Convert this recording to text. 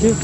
Deus.